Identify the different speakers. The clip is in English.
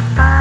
Speaker 1: ba